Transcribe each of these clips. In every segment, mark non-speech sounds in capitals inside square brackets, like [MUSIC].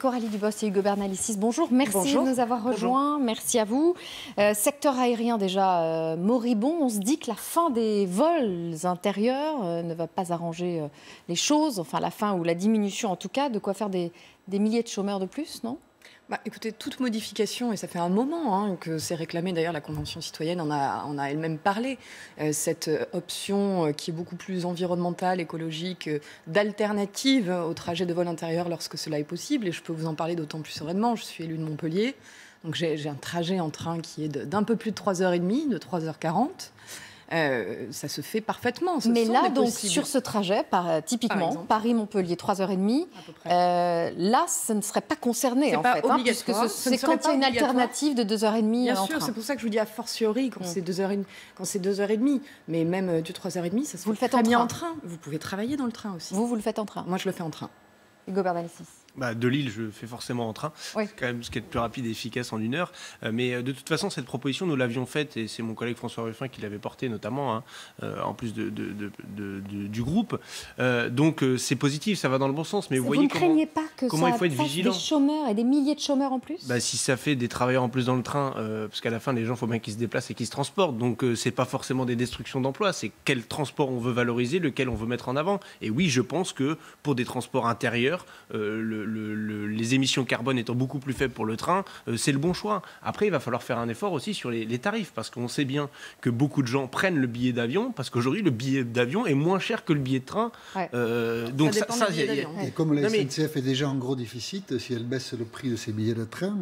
Coralie Dubos et Hugo Bernalicis, bonjour. Merci de nous avoir rejoints. Merci à vous. Euh, secteur aérien déjà euh, moribond. On se dit que la fin des vols intérieurs euh, ne va pas arranger les choses. Enfin, la fin ou la diminution en tout cas. De quoi faire des milliers de chômeurs de plus, non? Bah, écoutez, toute modification, et ça fait un moment hein, que c'est réclamé, d'ailleurs la Convention citoyenne en a, elle-même parlé, euh, cette euh, option euh, qui est beaucoup plus environnementale, écologique, d'alternative au trajet de vol intérieur lorsque cela est possible. Et je peux vous en parler d'autant plus sereinement, je suis élue de Montpellier, donc j'ai un trajet en train qui est d'un peu plus de 3h30, de 3h40. Euh, ça se fait parfaitement. Mais là, donc, sur ce trajet, par, euh, typiquement, Paris-Montpellier, 3h30, euh, là, ça ne serait pas concerné, en fait. Hein, puisque c'est quand il y a une alternative de 2h30 Bien sûr, c'est pour ça que je vous dis a fortiori quand mm. c'est 2h30. Quand c'est 2h30, mais même du 3h30, ça se vous fait le faites en train. Vous pouvez travailler dans le train aussi. Vous, vous le faites en train Moi, je le fais en train. Hugo Bernalicis. Bah, de Lille, je fais forcément en train. C'est quand même ce qui est le plus rapide et efficace en une heure. Euh, mais euh, de toute façon, cette proposition, nous l'avions faite et c'est mon collègue François Ruffin qui l'avait portée notamment, hein, euh, en plus de, du groupe. donc c'est positif, ça va dans le bon sens. Mais vous, voyez ne comment, craignez pas que comment ça il faut être vigilant. des chômeurs et des milliers de chômeurs en plus? Bah, Si ça fait des travailleurs en plus dans le train, parce qu'à la fin, les gens, il faut bien qu'ils se déplacent et qu'ils se transportent. Donc c'est pas forcément des destructions d'emplois, c'est quel transport on veut valoriser, lequel on veut mettre en avant. Et oui, je pense que pour des transports intérieurs, le, les émissions carbone étant beaucoup plus faibles pour le train, euh, c'est le bon choix. Après, il va falloir faire un effort aussi sur les, tarifs, parce qu'on sait bien que beaucoup de gens prennent le billet d'avion, parce qu'aujourd'hui, le billet d'avion est moins cher que le billet de train. Euh, donc ça, ça, Et comme la SNCF est déjà en gros déficit, si elle baisse le prix de ses billets de train...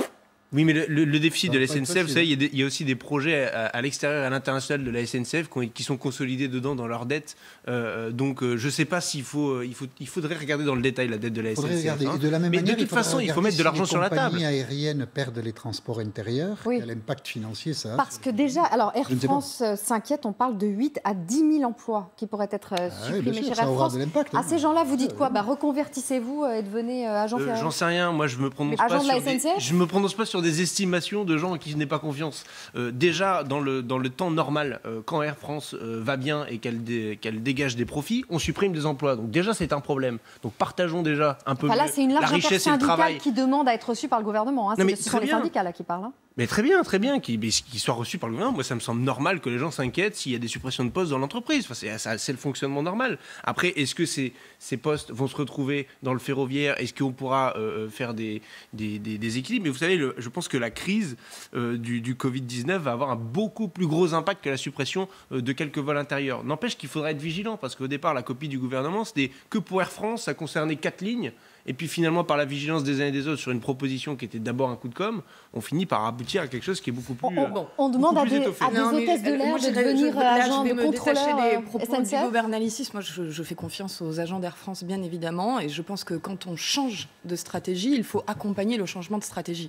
Euh, oui, mais le, déficit de la SNCF, vous savez, il, y, a des, aussi des projets à, l'extérieur et à l'international de la SNCF qui, sont consolidés dedans dans leurs dettes. Euh, donc, euh, je ne sais pas s'il faut, il faut, il faudrait regarder dans le détail la dette de la SNCF. Hein. de la même mais manière, de toute façon, il faut mettre de l'argent sur la table. Les compagnies aériennes perdent les transports intérieurs. Quel impact financier ça a Parce que déjà, alors Air France euh, s'inquiète, on parle de 8 à 10 000 emplois qui pourraient être ah supprimés chez Air France. À ces gens-là, vous dites quoi? bah, Reconvertissez-vous et devenez agent ferroviaire J'en sais rien. Moi, je me prononce pas sur je me prononce pas sur des estimations de gens à qui je n'ai pas confiance. Euh, déjà, dans le, dans le temps normal, euh, quand Air France euh, va bien et qu'elle dégage des profits, on supprime des emplois. Donc déjà, c'est un problème. Donc partageons déjà un peu enfin, là, c'est une large la richesse et le travail. qui demande à être reçue par le gouvernement. Hein. Ce sont les syndicats là, qui parlent. Hein. Mais très bien, très bien, qu'il soit reçu par le gouvernement. Moi, ça me semble normal que les gens s'inquiètent s'il y a des suppressions de postes dans l'entreprise. Enfin, c'est le fonctionnement normal. Après, est-ce que ces, ces, postes vont se retrouver dans le ferroviaire? Est-ce qu'on pourra faire des, des, des, équilibres? Mais vous savez, je pense que la crise du, Covid-19 va avoir un beaucoup plus gros impact que la suppression euh, de quelques vols intérieurs. N'empêche qu'il faudra être vigilant, parce qu'au départ, la copie du gouvernement, c'était que pour Air France, ça concernait quatre lignes. Et puis finalement, par la vigilance des uns et des autres sur une proposition qui était d'abord un coup de com', on finit par aboutir à quelque chose qui est beaucoup plus. On, on, demande à des, hôtesses de l'air de devenir agents de contrôleur des euh, propos du Moi, je, je, fais confiance aux agents d'Air France, bien évidemment, et je pense que quand on change de stratégie, il faut accompagner le changement de stratégie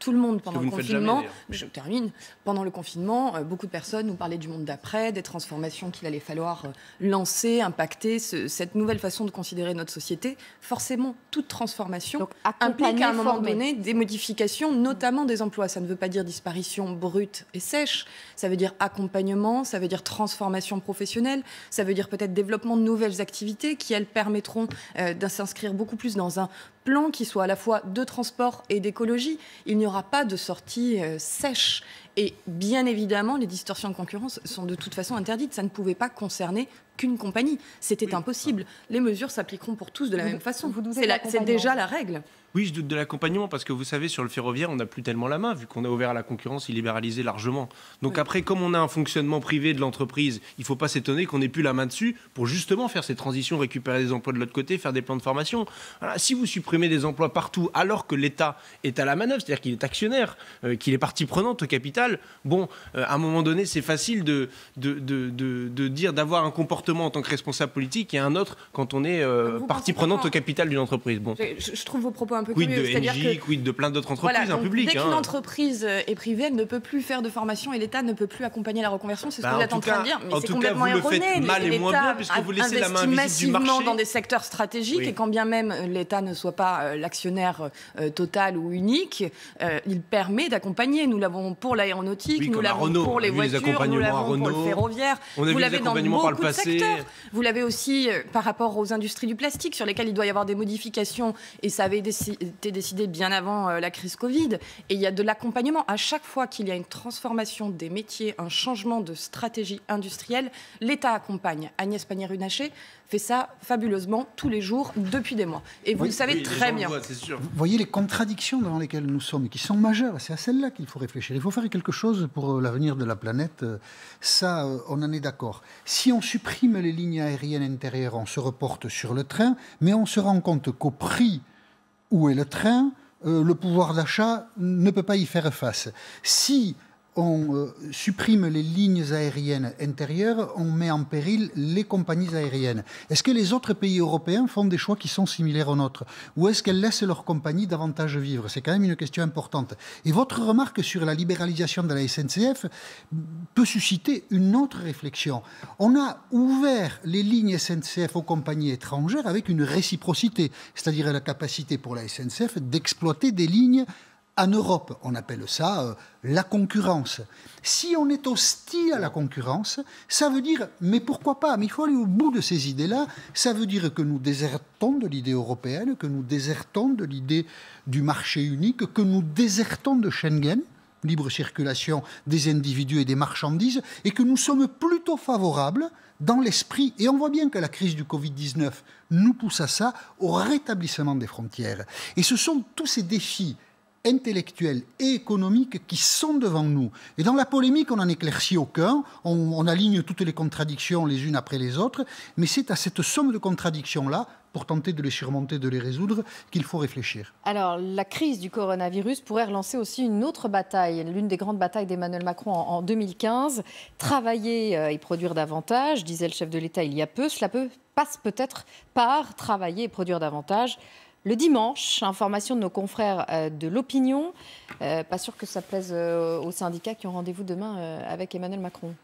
tout le monde pendant le confinement. je termine. Pendant le confinement, euh, beaucoup de personnes nous parlaient du monde d'après, des transformations qu'il allait falloir euh, lancer, impacter, cette nouvelle façon de considérer notre société. Forcément, toute transformation implique à un moment donné des modifications, notamment des emplois. Ça ne veut pas dire disparition brute et sèche. Ça veut dire accompagnement, ça veut dire transformation professionnelle, ça veut dire peut-être développement de nouvelles activités qui, elles, permettront euh, de s'inscrire beaucoup plus dans un plan qui soit à la fois de transport et d'écologie. Il n'y aura pas de sortie euh, sèche. Et bien évidemment, les distorsions de concurrence sont de toute façon interdites. Ça ne pouvait pas concerner qu'une compagnie. C'était impossible. Les mesures s'appliqueront pour tous de la même façon. C'est déjà la règle. Oui, je doute de l'accompagnement parce que vous savez, sur le ferroviaire, on n'a plus tellement la main vu qu'on a ouvert à la concurrence et libéralisé largement. Donc après, comme on a un fonctionnement privé de l'entreprise, il ne faut pas s'étonner qu'on n'ait plus la main dessus pour justement faire ces transitions, récupérer des emplois de l'autre côté, faire des plans de formation. si vous supprimez des emplois partout alors que l'État est à la manœuvre, c'est-à-dire qu'il est actionnaire, euh, qu'il est partie prenante au capital, bon, euh, à un moment donné, c'est facile de, de, de, dire d'avoir un comportement en tant que responsable politique et un autre quand on est euh, partie prenante au capital d'une entreprise. Bon. Je, je trouve vos propos un peu quid de NJ, quid de plein d'autres entreprises, en public. Dès qu'une hein. entreprise est privée, elle ne peut plus faire de formation et l'État ne peut plus accompagner la reconversion. C'est ce que bah, vous êtes en, train de dire. Mais c'est complètement cas, vous erroné. Le faites mal et moins bien puisque vous laissez la main invisible du marché. dans des secteurs stratégiques et quand bien même euh, l'État ne soit pas euh, l'actionnaire euh, total ou unique, il permet d'accompagner. Nous l'avons pour la l'aéronautique, nous l'avons pour les voitures, nous l'avons pour le ferroviaire. vous l'avez dans beaucoup de Vous l'avez aussi euh, par rapport aux industries du plastique sur lesquelles il doit y avoir des modifications et ça avait été décidé bien avant euh, la crise Covid. Et il y a de l'accompagnement. À chaque fois qu'il y a une transformation des métiers, un changement de stratégie industrielle, l'État accompagne. Agnès Pannier-Runacher fait ça fabuleusement tous les jours depuis des mois. Et vous le savez très bien. Vous voyez les contradictions dans lesquelles nous sommes et qui sont majeures. C'est à celles-là qu'il faut réfléchir. Il faut faire quelque chose pour euh, l'avenir de la planète. Euh, ça, euh, on en est d'accord. Si on supprime les lignes aériennes intérieures, on se reporte sur le train, mais on se rend compte qu'au prix où est le train, le pouvoir d'achat ne peut pas y faire face. Si on euh, supprime les lignes aériennes intérieures, on met en péril les compagnies aériennes. Est-ce que les autres pays européens font des choix qui sont similaires aux nôtres Ou est-ce qu'elles laissent leurs compagnies davantage vivre? C'est quand même une question importante. Et votre remarque sur la libéralisation de la SNCF peut susciter une autre réflexion. On a ouvert les lignes SNCF aux compagnies étrangères avec une réciprocité, c'est-à-dire la capacité pour la SNCF d'exploiter des lignes en Europe, on appelle ça euh, la concurrence. Si on est hostile à la concurrence, ça veut dire, mais pourquoi pas Mais il faut aller au bout de ces idées-là. Ça veut dire que nous désertons de l'idée européenne, que nous désertons de l'idée du marché unique, que nous désertons de Schengen, libre circulation des individus et des marchandises, et que nous sommes plutôt favorables dans l'esprit, et on voit bien que la crise du Covid-19 nous pousse à ça, au rétablissement des frontières. Et ce sont tous ces défis intellectuels et économiques qui sont devant nous. Et dans la polémique, on n'en éclaircit aucun, on, aligne toutes les contradictions les unes après les autres, mais c'est à cette somme de contradictions-là, pour tenter de les surmonter, de les résoudre, qu'il faut réfléchir. Alors, la crise du coronavirus pourrait relancer aussi une autre bataille, l'une des grandes batailles d'Emmanuel Macron en, 2015. Travailler euh, et produire davantage, disait le chef de l'État il y a peu, cela peut, passe peut-être par travailler et produire davantage. Le dimanche, information de nos confrères euh, de l'opinion. Euh, pas sûr que ça plaise euh, aux syndicats qui ont rendez-vous demain avec Emmanuel Macron.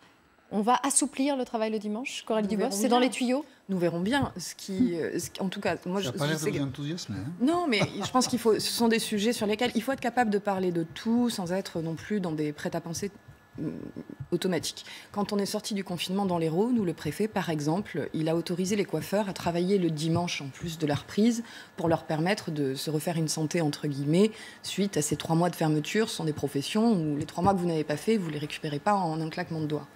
On va assouplir le travail le dimanche, Coralie Dubos C'est dans les tuyaux Nous verrons bien. Ce qui, en tout cas, moi, ça je, pas l'air de enthousiasme. Hein. non, mais je pense qu'il faut. Ce sont des sujets sur lesquels il faut être capable de parler de tout, sans être non plus dans des prêts-à-penser euh, automatique. Quand on est sorti du confinement dans l'Hérault, nous, le préfet, par exemple, il a autorisé les coiffeurs à travailler le dimanche en plus de la reprise pour leur permettre de se refaire une santé, entre guillemets, suite à ces trois mois de fermeture. Ce sont des professions où les trois mois que vous n'avez pas fait, vous ne les récupérez pas en un claquement de doigts.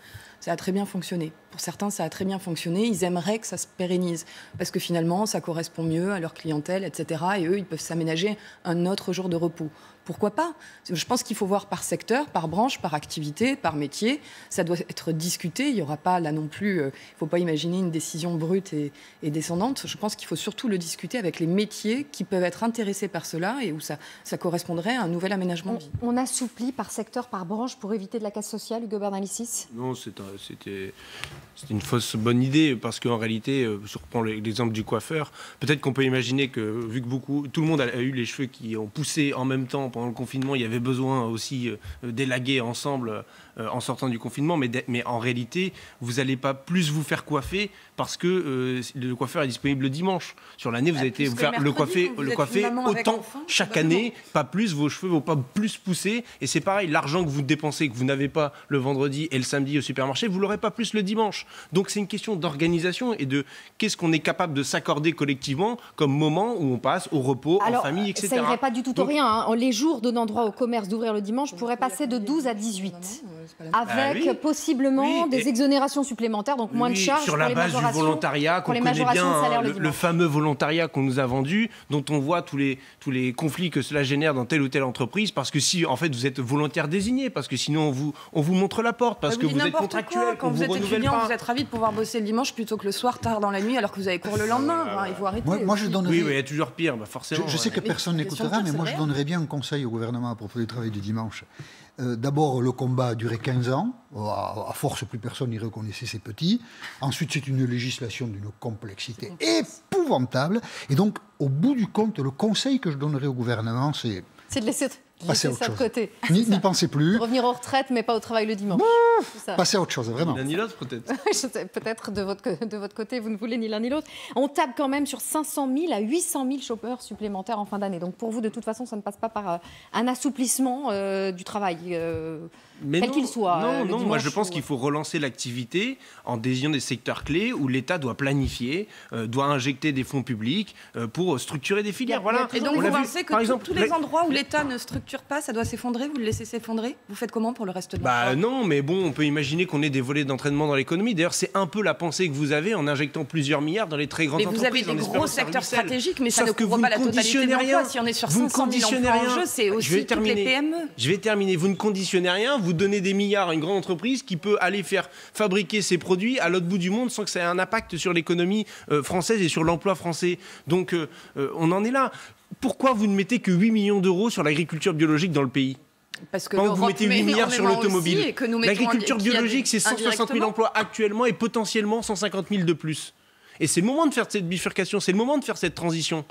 Ça a très bien fonctionné. Pour certains, ça a très bien fonctionné. Ils aimeraient que ça se pérennise parce que finalement, ça correspond mieux à leur clientèle, etc. Et eux, ils peuvent s'aménager un autre jour de repos pourquoi pas? Je pense qu'il faut voir par secteur, par branche, par activité, par métier. Ça doit être discuté. Il n'y aura pas là non plus, euh, il ne faut pas imaginer une décision brute et, descendante. Je pense qu'il faut surtout le discuter avec les métiers qui peuvent être intéressés par cela et où ça, ça correspondrait à un nouvel aménagement on, de vie. On assouplit par secteur, par branche pour éviter de la casse sociale, Hugo Bernalicis? Non, c'était une fausse bonne idée parce qu'en réalité, euh, je reprends l'exemple du coiffeur, peut-être qu'on peut imaginer que vu que beaucoup, tout le monde a eu les cheveux qui ont poussé en même temps pendant le confinement, il y avait besoin aussi euh, d'élaguer ensemble en sortant du confinement, mais, mais en réalité, vous n'allez pas plus vous faire coiffer parce que euh, le coiffeur est disponible le dimanche. Sur l'année, vous bah, allez été vous faire le coiffer, le coiffer autant chaque année, pas plus, vos cheveux vont pas plus pousser. Et c'est pareil, l'argent que vous dépensez, que vous n'avez pas le vendredi et le samedi au supermarché, vous l'aurez pas plus le dimanche. Donc c'est une question d'organisation et de qu'est-ce qu'on est capable de s'accorder collectivement comme moment où on passe au repos, en famille, etc. Ça n'irait pas du tout au rien. Hein. Les jours donnant droit au commerce d'ouvrir le dimanche pourraient passer de 12 à 18 avec ah possiblement des exonérations supplémentaires, donc moins de charges. Sur la base du volontariat, qu'on connaît bien, le, fameux volontariat qu'on nous a vendu, dont on voit tous les, tous les conflits que cela génère dans telle ou telle entreprise, parce que si en fait vous êtes volontaire désigné, parce que sinon on vous, on vous montre la porte, parce que vous, êtes contractuel. Quand vous, êtes étudiant, vous êtes ravi de pouvoir bosser le dimanche plutôt que le soir tard dans la nuit, alors que vous avez cours le lendemain. il faut arrêter. Moi, je donnerais... Oui, il y a toujours pire, bah, forcément. Je, sais que personne n'écoutera, mais moi je donnerais bien un conseil au gouvernement à propos du travail du dimanche. Euh, d'abord, le combat a duré 15 ans. À, force, plus personne n'y reconnaissait ses petits. Ensuite, c'est une législation d'une complexité épouvantable. Et donc, au bout du compte, le conseil que je donnerais au gouvernement, c'est... C'est de laisser Passez à autre chose. Côté. N'y [LAUGHS] pensez plus. Revenir en retraite, mais pas au travail le dimanche. Passez à autre chose, vraiment. Ni l'un ni l'autre, peut-être. [LAUGHS] peut-être de votre, de votre côté, vous ne voulez ni l'un ni l'autre. On tape quand même sur 500 000 à 800 000 chauffeurs supplémentaires en fin d'année. Donc pour vous, de toute façon, ça ne passe pas par euh, un assouplissement euh, du travail. Euh, quel qu'il soit. Non, non, moi je pense qu'il faut relancer l'activité en désignant des secteurs clés où l'État doit planifier, doit injecter des fonds publics pour structurer des filières. Voilà. Et donc vous pensez que par exemple, tous les endroits où l'État ne structure pas, ça doit s'effondrer Vous le laissez s'effondrer? Vous faites comment pour le reste de Bah non, mais bon, on peut imaginer qu'on ait des volets d'entraînement dans l'économie. D'ailleurs, c'est un peu la pensée que vous avez en injectant plusieurs milliards dans les très grandes entreprises. Mais vous avez des gros secteurs stratégiques, mais ça ne couvre pas la totalité de l'emploi. Si on est sur 500 000 emplois en jeu, c'est aussi toutes les PME. Je vais terminer. Vous ne conditionnez rien, vous donnez des milliards à une grande entreprise qui peut aller faire fabriquer ses produits à l'autre bout du monde sans que ça ait un impact sur l'économie euh, française et sur l'emploi français. Donc, euh, euh, on en est là. Pourquoi vous ne mettez que 8 millions d'euros sur l'agriculture biologique dans le pays? Parce que Quand vous mettez 8 milliards sur l'automobile, l'agriculture biologique, c'est 160 000 emplois actuellement et potentiellement 150 000 de plus. Et c'est le moment de faire cette bifurcation, c'est le moment de faire cette transition.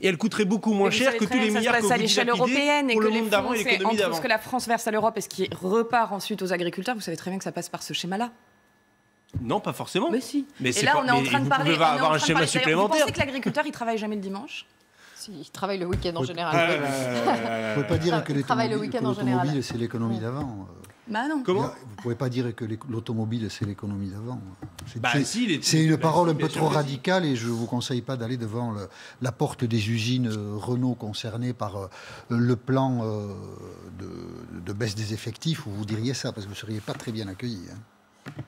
Et elle coûterait beaucoup moins cher que tous les milliards que vous à l'échelle européenne et que le monde d'avant et l'économie d'avant. Ce que la France verse à l'Europe et ce qui repart ensuite aux agriculteurs, vous savez très bien que ça passe par ce schéma-là. Non, pas forcément. Mais si. Mais et là, on est en train de parler. Vous pouvez avoir un schéma supplémentaire. Vous pensez que l'agriculteur, il travaille jamais le dimanche? Il travaille le week-end en général. Vous ne pouvez pas dire que l'automobile, c'est l'économie d'avant. Bah non. Comment Vous ne pouvez pas dire que l'automobile, c'est l'économie d'avant. C'est bah, une parole un peu trop radicale et je ne vous conseille pas d'aller devant la porte des usines euh, Renault concernées par euh, le plan euh, de, baisse des effectifs où vous diriez ça, parce que vous ne seriez pas très bien accueilli. Hein.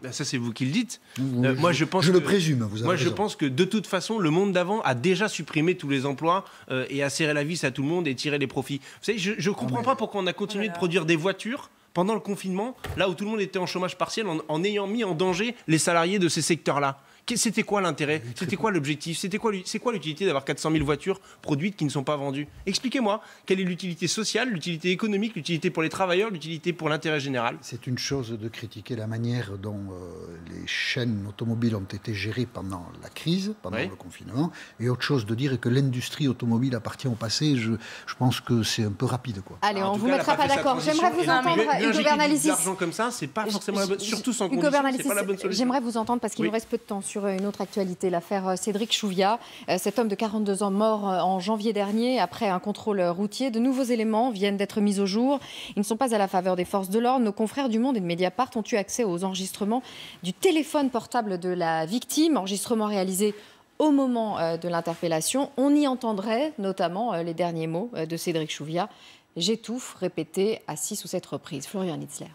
Ben, ça, c'est vous qui le dites. Euh, moi, je pense. Je le présume. Vous moi, je pense que de toute façon, le monde d'avant a déjà supprimé tous les emplois euh, et a serré la vis à tout le monde et tiré les profits. Vous savez, je ne comprends pas pourquoi on a continué de produire des voitures pendant le confinement, là où tout le monde était en chômage partiel, en ayant mis en danger les salariés de ces secteurs-là. C'était quoi l'intérêt? C'était quoi l'objectif? C'était quoi C'est quoi l'utilité d'avoir 400 000 voitures produites qui ne sont pas vendues? Expliquez-moi quelle est l'utilité sociale, l'utilité économique, l'utilité pour les travailleurs, l'utilité pour l'intérêt général? C'est une chose de critiquer la manière dont euh, les chaînes automobiles ont été gérées pendant la crise, pendant le confinement, et autre chose de dire que l'industrie automobile appartient au passé. Je, je pense que c'est un peu rapide, quoi. Allez, on ne vous mettra pas d'accord. J'aimerais vous entendre, Hugo Bernalicis. L'argent comme ça, c'est pas forcément la bonne, surtout sans condition, pas la bonne solution. J'aimerais vous entendre parce qu'il nous reste peu de temps sur une autre actualité, l'affaire euh, Cédric Chouviat, euh, cet homme de 42 ans mort euh, en janvier dernier après un contrôle routier. De nouveaux éléments viennent d'être mis au jour. Ils ne sont pas à la faveur des forces de l'ordre. Nos confrères du Monde et de Mediapart ont eu accès aux enregistrements du téléphone portable de la victime, enregistrement réalisé au moment de l'interpellation. On y entendrait notamment les derniers mots de Cédric Chouviat. J'étouffe, répété à six ou sept reprises. Florian Hitzler.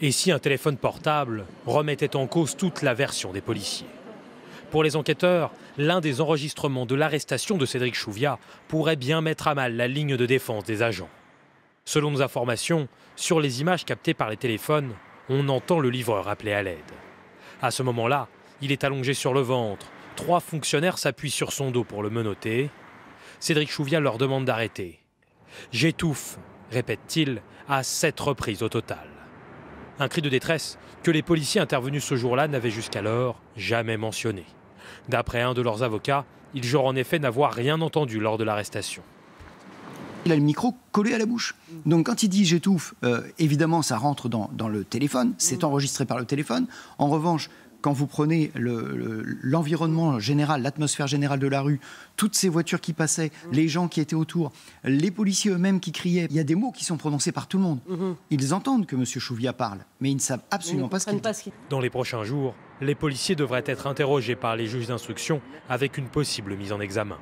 Et si un téléphone portable remettait en cause toute la version des policiers? Pour les enquêteurs, l'un des enregistrements de l'arrestation de Cédric Chouviat pourrait bien mettre à mal la ligne de défense des agents. Selon nos informations, sur les images captées par les téléphones, on entend le livreur appeler à l'aide. À ce moment-là, il est allongé sur le ventre. Trois fonctionnaires s'appuient sur son dos pour le menotter. Cédric Chouviat leur demande d'arrêter. J'étouffe, répète-t-il, à sept reprises au total. Un cri de détresse que les policiers intervenus ce jour-là n'avaient jusqu'alors jamais mentionné. D'après un de leurs avocats, ils jurent en effet n'avoir rien entendu lors de l'arrestation. Il a le micro collé à la bouche. Donc quand il dit j'étouffe, euh, évidemment ça rentre dans, dans le téléphone, c'est mmh. enregistré par le téléphone. En revanche, quand vous prenez l'environnement général, l'atmosphère générale de la rue, toutes ces voitures qui passaient, mmh. les gens qui étaient autour, les policiers eux-mêmes qui criaient, il y a des mots qui sont prononcés par tout le monde. Mmh. Ils entendent que M. Chouvia parle, mais ils ne savent absolument pas ce qu'il dit. Dans les prochains jours, les policiers devraient être interrogés par les juges d'instruction avec une possible mise en examen.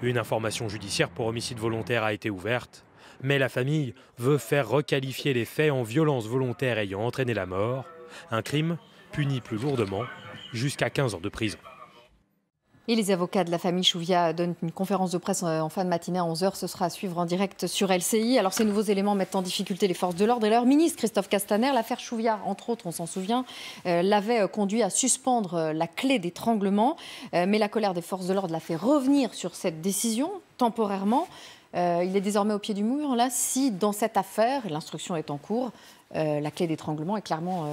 Une information judiciaire pour homicide volontaire a été ouverte, mais la famille veut faire requalifier les faits en violence volontaire ayant entraîné la mort, un crime puni plus lourdement, jusqu'à 15 ans de prison. Et les avocats de la famille Chouvia donnent une conférence de presse euh, en fin de matinée à 11h. Ce sera à suivre en direct sur LCI. Alors, ces nouveaux éléments mettent en difficulté les forces de l'ordre et leur ministre, Christophe Castaner. L'affaire Chouvia, entre autres, on s'en souvient, euh, l'avait euh, conduit à suspendre la clé d'étranglement. mais la colère des forces de l'ordre l'a fait revenir sur cette décision temporairement. il est désormais au pied du mur. Là, si dans cette affaire, l'instruction est en cours, la clé d'étranglement est clairement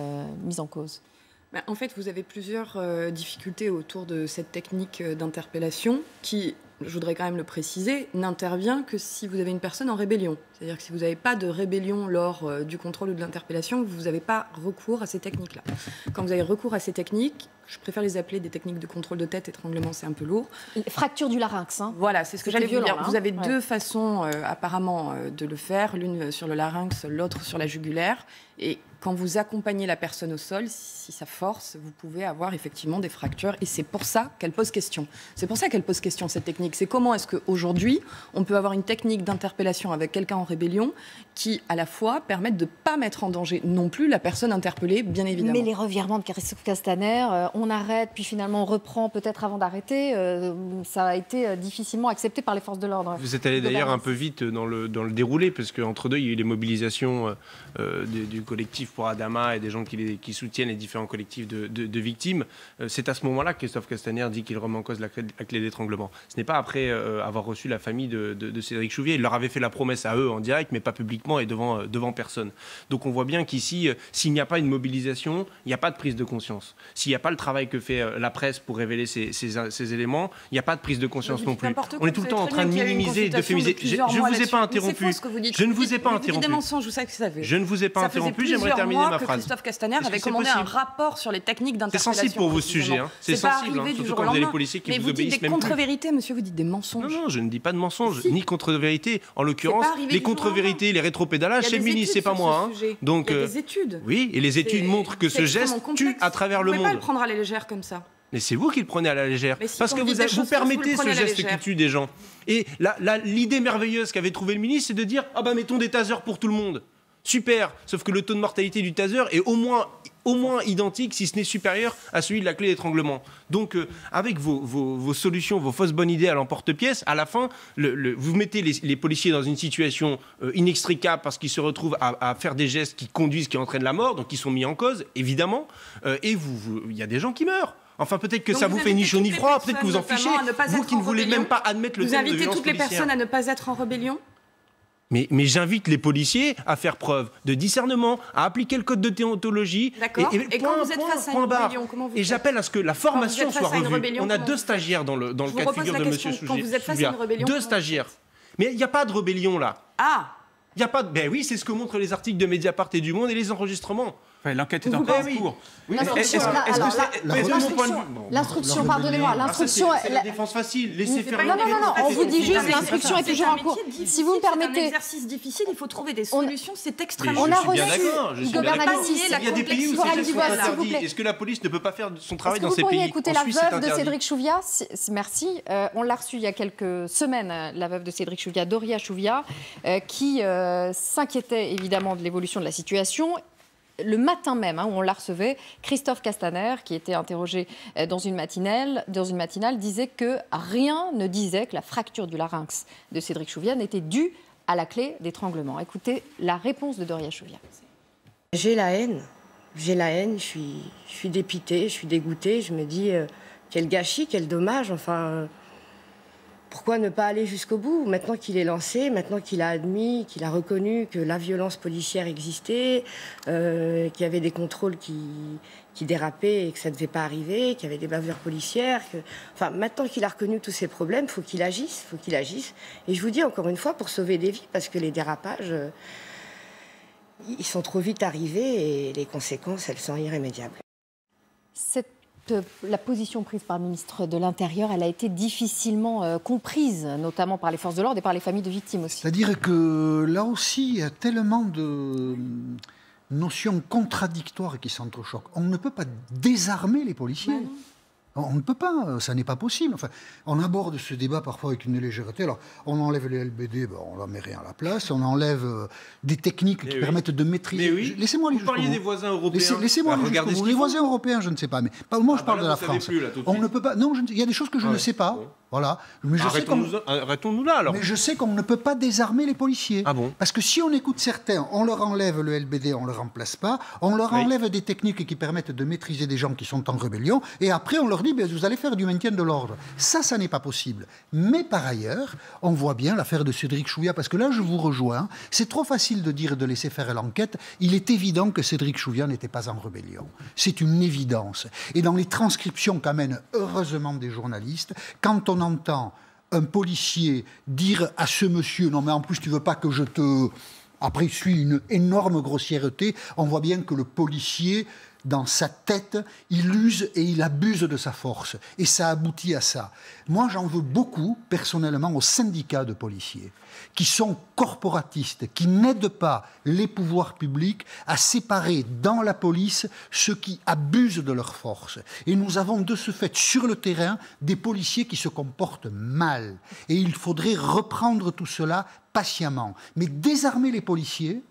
mise en cause. Bah, en fait, vous avez plusieurs euh, difficultés autour de cette technique euh, d'interpellation qui, je voudrais quand même le préciser, n'intervient que si vous avez une personne en rébellion. C'est-à-dire que si vous n'avez pas de rébellion lors euh, du contrôle ou de l'interpellation, vous n'avez pas recours à ces techniques-là. Quand vous avez recours à ces techniques, je préfère les appeler des techniques de contrôle de tête, étranglement, c'est un peu lourd. Fracture du larynx. Hein. Voilà, c'est ce que j'allais vous dire. Vous avez deux façons apparemment de le faire, l'une sur le larynx, l'autre sur la jugulaire. Et quand vous accompagnez la personne au sol, si ça force, vous pouvez avoir effectivement des fractures. Et c'est pour ça qu'elle pose question. C'est pour ça qu'elle pose question, cette technique. C'est comment est-ce qu'aujourd'hui, on peut avoir une technique d'interpellation avec quelqu'un en rébellion qui, à la fois, permette de ne pas mettre en danger non plus la personne interpellée, bien évidemment. Mais les revirements de Christophe Castaner, euh, on arrête, puis finalement on reprend peut-être avant d'arrêter, euh, ça a été euh, difficilement accepté par les forces de l'ordre. Vous êtes allé d'ailleurs un peu vite dans le, dans le déroulé, parce qu'entre deux, il y a eu les mobilisations du, du collectif pour Adama et des gens qui, qui soutiennent les différents collectifs de, victimes, euh, c'est à ce moment-là que Christophe Castaner dit qu'il remet en cause la clé, d'étranglement. Ce n'est pas après euh, avoir reçu la famille de, Cédric Chouvier. Il leur avait fait la promesse à eux en direct, mais pas publiquement et devant, euh, devant personne. Donc on voit bien qu'ici, s'il n'y a pas une mobilisation, il n'y a pas de prise de conscience. S'il n'y a pas le travail que fait la presse pour révéler ces, ces, éléments, il n'y a pas de prise de conscience non plus. On est tout le temps en train de minimiser, de féminiser. Je ne vous ai pas interrompu. Je ne vous ai pas interrompu. Je ne vous ai pas interrompu. J'aimerais terminer ma phrase. Christophe Castaner avait commandé un rapport sur les techniques d'interpellation. C'est sensible pour vos sujets. Hein. C'est sensible, hein, surtout quand vous avez les policiers qui mais vous, obéissent des contre-vérités, monsieur, vous dites des mensonges. Non, non, je ne dis pas de mensonges, ni contre-vérités. En l'occurrence, les contre-vérités, les rétropédalages, c'est le ministre, c'est pas moi. Hein. Donc, des euh, études. Oui, et les études montrent que ce geste tue à travers le monde. Vous ne pouvez pas le prendre à la légère comme ça. Mais c'est vous qui le prenez à la légère. Parce que vous, vous permettez ce geste qui tue des gens. Et l'idée merveilleuse qu'avait trouvé le ministre, c'est de dire Ah bah mettons des tasers pour tout le monde. Super, sauf que le taux de mortalité du taser est au moins, au moins identique, si ce n'est supérieur, à celui de la clé d'étranglement. Donc, euh, avec vos, solutions, vos fausses bonnes idées à l'emporte-pièce, à la fin, vous mettez les, policiers dans une situation euh, inextricable parce qu'ils se retrouvent à, faire des gestes qui conduisent, qui entraînent la mort, donc ils sont mis en cause, évidemment, euh, et il y a des gens qui meurent. Enfin, peut-être que ça vous, fait ni chaud ni froid, peut-être que vous en fichez. Vous qui ne voulez même pas admettre le Vous invitez toutes les personnes à ne pas être en rébellion mais, j'invite les policiers à faire preuve de discernement, à appliquer le code de déontologie. D'accord. Et, quand vous êtes face à une rébellion, comment vous Et j'appelle à ce que la formation soit revue. On a deux stagiaires dans le, dans le cas de figure de M. Quand vous êtes face à une rébellion, deux stagiaires. Mais il n'y a pas de rébellion là. Ah Il n'y a pas de... Ben oui, c'est ce que montrent les articles de Mediapart et du Monde et les enregistrements. L'enquête est encore en cours. L'instruction, pardonnez-moi, l'instruction. C'est la défense facile. Laissez faire Non, non, non, on vous dit juste l'instruction est toujours en cours. Si vous me permettez. C'est un exercice difficile, il faut trouver des solutions, c'est extrêmement On a reçu. Il y a des pays où c'est interdit. Est-ce que la police ne peut pas faire son travail dans ces pays Vous pourriez écouter la veuve de Cédric Chouviat Merci. Euh, on l'a reçue il y a quelques semaines, la veuve de Cédric Chouviat, Doria Chouviat, euh, qui euh, s'inquiétait évidemment de l'évolution de la situation le matin même, hein, où on la recevait, Christophe Castaner, qui était interrogé euh, dans une, matinale, disait que rien ne disait que la fracture du larynx de Cédric Chouviat n'était due à la clé d'étranglement. Écoutez la réponse de Doria Chouviat. J'ai la haine. J'ai la haine, je suis, je suis dépitée, je suis dégoûtée. Je me dis, euh, quel gâchis, quel dommage. Enfin, euh, pourquoi ne pas aller jusqu'au bout Maintenant qu'il est lancé, maintenant qu'il a admis, qu'il a reconnu que la violence policière existait, euh, qu'il y avait des contrôles qui, dérapaient et que ça ne devait pas arriver, qu'il y avait des bavures policières. Enfin, maintenant qu'il a reconnu tous ces problèmes, faut qu'il agisse, faut qu'il agisse. Et je vous dis encore une fois, pour sauver des vies, parce que les dérapages, euh, ils sont trop vite arrivés et les conséquences, elles sont irrémédiables. La position prise par le ministre de l'Intérieur, elle a été difficilement euh, comprise, notamment par les forces de l'ordre et par les familles de victimes aussi. C'est-à-dire que là aussi, il y a tellement de notions contradictoires qui s'entrechoquent. On ne peut pas désarmer les policiers. On ne peut pas, euh, ça n'est pas possible. Enfin, on aborde ce débat parfois avec une légèreté. Alors, on enlève les LBD, ben, on ne met rien à la place. On enlève euh, des techniques qui permettent de maîtriser. Oui. Laissez-moi Vous parliez des voisins européens. Laissez-moi bah, les, voisins européens, je ne sais pas. Mais moi, je ah, parle bah de la France. on ne peut pas. Non, il y a des choses que je ne sais pas. Voilà. Arrêtons-nous là alors. Mais je sais qu'on ne peut pas désarmer les policiers. Ah bon Parce que si on écoute certains, on leur enlève le LBD, on ne le remplace pas. On leur enlève des techniques qui permettent de maîtriser des gens qui sont en rébellion. Et après, on leur dit vous allez faire du maintien de l'ordre. Ça, ça n'est pas possible. Mais par ailleurs, on voit bien l'affaire de Cédric Chouviat, parce que là, je vous rejoins. C'est trop facile de dire de laisser faire l'enquête. Il est évident que Cédric Chouviat n'était pas en rébellion. C'est une évidence. Et dans les transcriptions qu'amènent heureusement des journalistes, quand on entend un policier dire à ce monsieur, non mais en plus tu veux pas que je te... Après, il suit une énorme grossièreté. On voit bien que le policier dans sa tête, il use et il abuse de sa force. Et ça aboutit à ça. Moi, j'en veux beaucoup, personnellement, aux syndicats de policiers, qui sont corporatistes, qui n'aident pas les pouvoirs publics à séparer dans la police ceux qui abusent de leur force. Et nous avons de ce fait sur le terrain des policiers qui se comportent mal. Et il faudrait reprendre tout cela patiemment. Mais désarmer les policiers,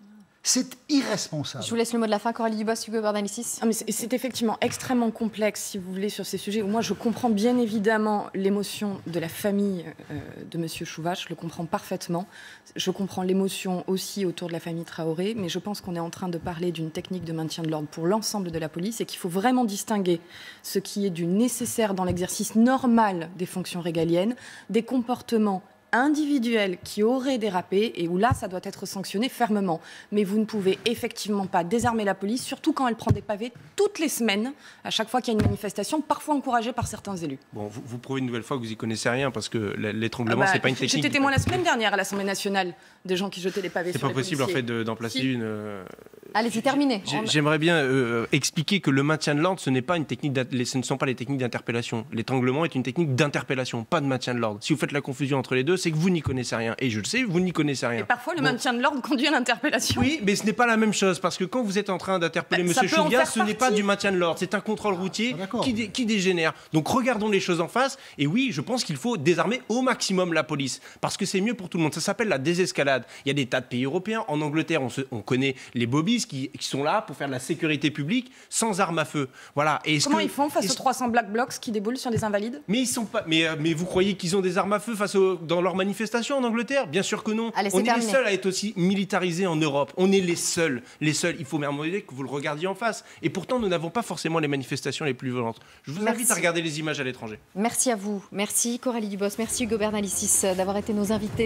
c'est irresponsable. Je vous laisse le mot de la fin, Coralie Dubos, Hugo Bernalicis. Ah, c'est effectivement extrêmement complexe, si vous voulez, sur ces sujets. Moi, je comprends bien évidemment l'émotion de la famille euh, de M. Chouvache, je le comprends parfaitement. Je comprends l'émotion aussi autour de la famille Traoré, mais je pense qu'on est en train de parler d'une technique de maintien de l'ordre pour l'ensemble de la police et qu'il faut vraiment distinguer ce qui est du nécessaire dans l'exercice normal des fonctions régaliennes, des comportements individuel qui aurait dérapé et où là, ça doit être sanctionné fermement. Mais vous ne pouvez effectivement pas désarmer la police, surtout quand elle prend des pavés toutes les semaines, à chaque fois qu'il y a une manifestation, parfois encouragée par certains élus. Bon, vous, prouvez une nouvelle fois que vous y connaissez rien parce que l'étranglement, ah bah, c'est pas une technique. J'étais témoin la semaine dernière à l'Assemblée nationale des gens qui jetaient les pavés. C'est pas possible en fait d'en placer une. Euh, Allez-y, terminez. J'aimerais bien euh, expliquer que le maintien de l'ordre, ce n'est pas une technique, ce ne sont pas les techniques d'interpellation. L'étranglement est une technique d'interpellation, pas de maintien de l'ordre. Si vous faites la confusion entre les deux, c'est que vous n'y connaissez rien. Et je le sais, vous n'y connaissez rien. Et parfois, le maintien de l'ordre conduit à l'interpellation. Oui, mais ce n'est pas la même chose parce que quand vous êtes en train d'interpeller M. Chouviat, ce n'est pas du maintien de l'ordre, c'est un contrôle routier ah, qui, qui, dégénère. Donc regardons les choses en face. Et oui, je pense qu'il faut désarmer au maximum la police parce que c'est mieux pour tout le monde. Ça s'appelle la désescalade. Il y a des tas de pays européens. En Angleterre, on, on connaît les bobbies qui, qui, sont là pour faire de la sécurité publique sans armes à feu. Voilà. Et Comment ils font face aux 300 black blocs qui déboulent sur des invalides? Mais ils sont pas. Mais, euh, mais vous croyez qu'ils ont des armes à feu face dans leurs manifestations en Angleterre Bien sûr que non. on est les seuls à être aussi militarisés en Europe. On est les seuls. Les seuls. Il faut même que vous le regardiez en face. Et pourtant, nous n'avons pas forcément les manifestations les plus violentes. Je vous invite à regarder les images à l'étranger. Merci à vous. Merci Coralie Dubos. Merci Hugo Bernalicis d'avoir été nos invités.